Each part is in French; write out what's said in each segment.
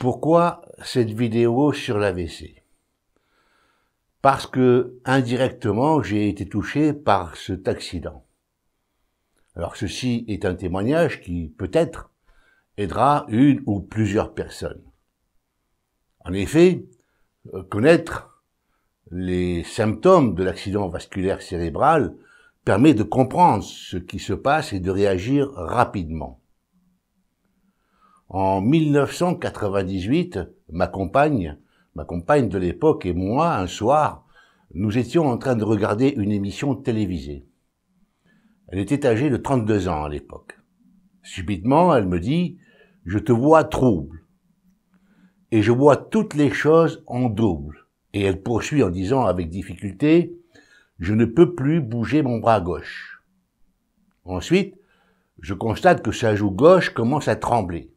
Pourquoi cette vidéo sur l'AVC Parce que indirectement, j'ai été touché par cet accident. Alors ceci est un témoignage qui peut-être aidera une ou plusieurs personnes. En effet, euh, connaître les symptômes de l'accident vasculaire cérébral permet de comprendre ce qui se passe et de réagir rapidement. En 1998, ma compagne, ma compagne de l'époque et moi, un soir, nous étions en train de regarder une émission télévisée. Elle était âgée de 32 ans à l'époque. Subitement, elle me dit, je te vois trouble. Et je vois toutes les choses en double. Et elle poursuit en disant avec difficulté, je ne peux plus bouger mon bras gauche. Ensuite, je constate que sa joue gauche commence à trembler.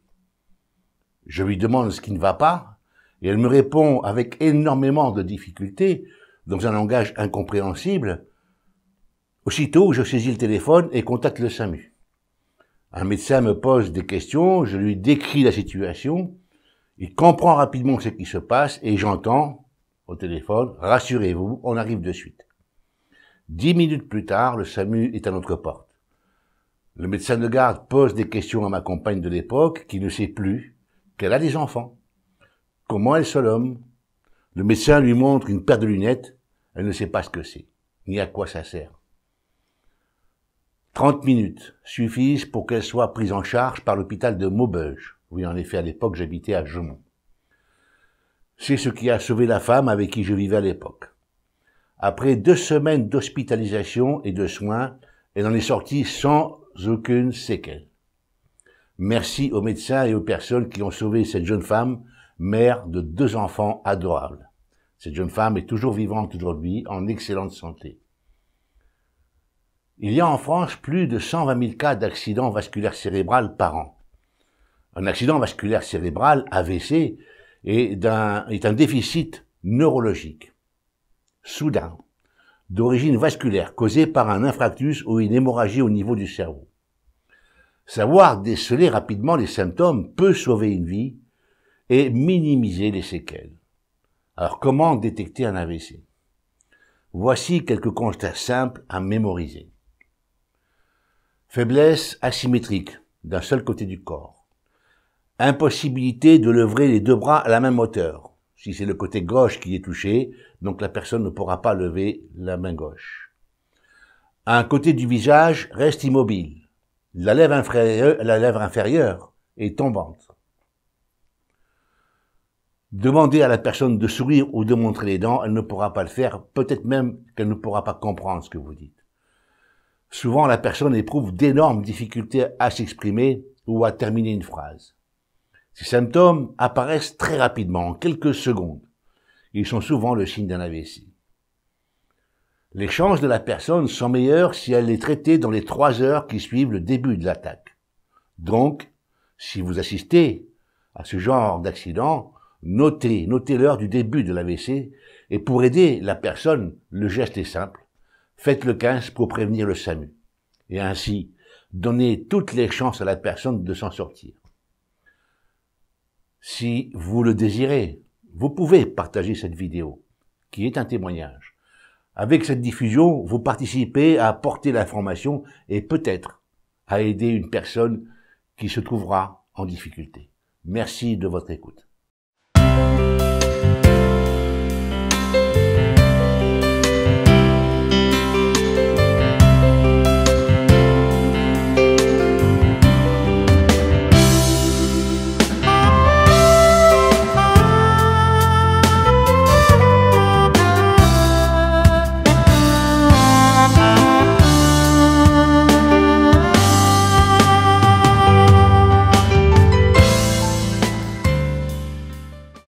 Je lui demande ce qui ne va pas, et elle me répond avec énormément de difficulté, dans un langage incompréhensible. Aussitôt, je saisis le téléphone et contacte le SAMU. Un médecin me pose des questions, je lui décris la situation, il comprend rapidement ce qui se passe et j'entends au téléphone, rassurez-vous, on arrive de suite. Dix minutes plus tard, le SAMU est à notre porte. Le médecin de garde pose des questions à ma compagne de l'époque qui ne sait plus qu'elle a des enfants. Comment elle se nomme? Le médecin lui montre une paire de lunettes. Elle ne sait pas ce que c'est, ni à quoi ça sert. Trente minutes suffisent pour qu'elle soit prise en charge par l'hôpital de Maubeuge. Oui, en effet, à l'époque, j'habitais à Gemont. C'est ce qui a sauvé la femme avec qui je vivais à l'époque. Après deux semaines d'hospitalisation et de soins, elle en est sortie sans aucune séquelle. Merci aux médecins et aux personnes qui ont sauvé cette jeune femme, mère de deux enfants adorables. Cette jeune femme est toujours vivante aujourd'hui, en excellente santé. Il y a en France plus de 120 000 cas d'accident vasculaire cérébral par an. Un accident vasculaire cérébral, AVC, est un, déficit neurologique, soudain, d'origine vasculaire, causé par un infarctus ou une hémorragie au niveau du cerveau. Savoir déceler rapidement les symptômes peut sauver une vie et minimiser les séquelles. Alors comment détecter un AVC Voici quelques constats simples à mémoriser. Faiblesse asymétrique d'un seul côté du corps. Impossibilité de lever les deux bras à la même hauteur. Si c'est le côté gauche qui est touché, donc la personne ne pourra pas lever la main gauche. Un côté du visage reste immobile la lèvre inférieure, est tombante. Demandez à la personne de sourire ou de montrer les dents, elle ne pourra pas le faire, peut-être même qu'elle ne pourra pas comprendre ce que vous dites. Souvent, la personne éprouve d'énormes difficultés à s'exprimer ou à terminer une phrase. Ces symptômes apparaissent très rapidement, en quelques secondes. Ils sont souvent le signe d'un AVC les chances de la personne sont meilleures si elle est traitée dans les trois heures qui suivent le début de l'attaque. Donc, si vous assistez à ce genre d'accident, notez, notez l'heure du début de l'AVC et pour aider la personne, le geste est simple. Faites le 15 pour prévenir le SAMU. Et ainsi, donnez toutes les chances à la personne de s'en sortir. Si vous le désirez, vous pouvez partager cette vidéo, qui est un témoignage. Avec cette diffusion, vous participez à porter l'information et peut-être à aider une personne qui se trouvera en difficulté. Merci de votre écoute.